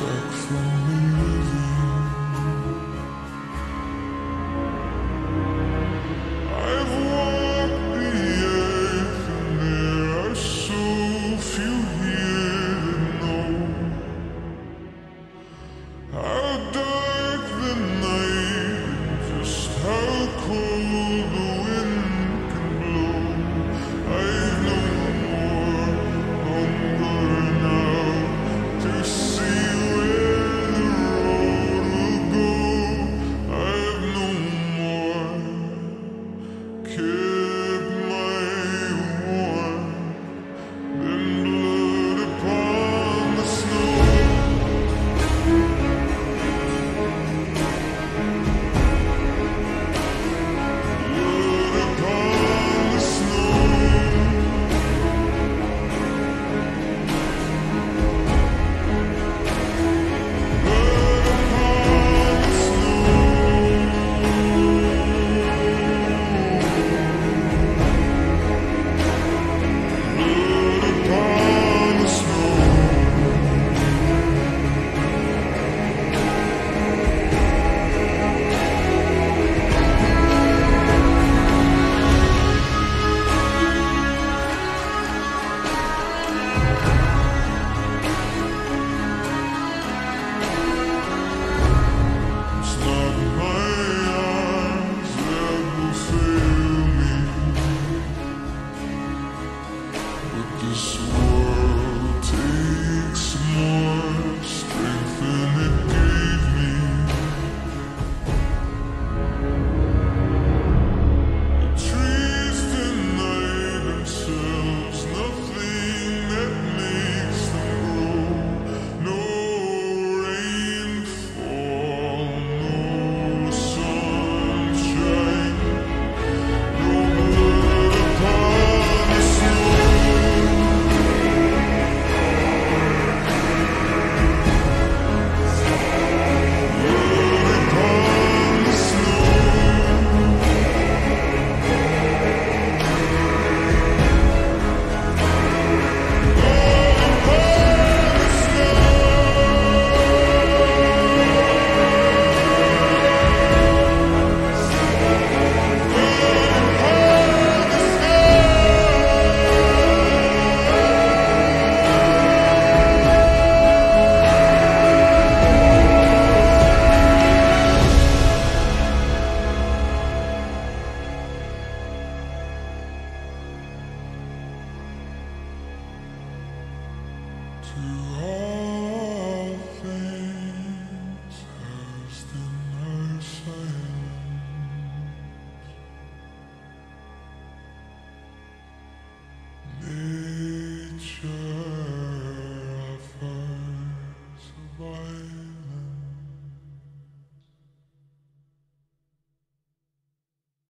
back for me.